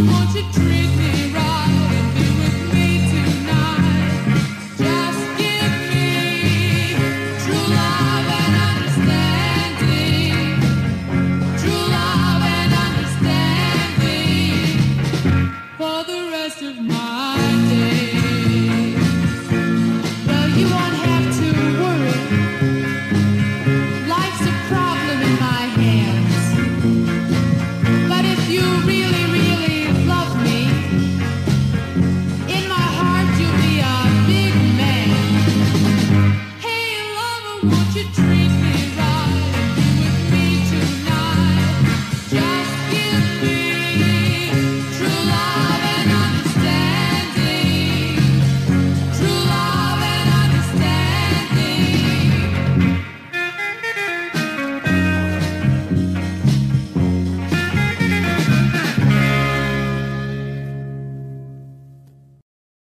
won't you dream?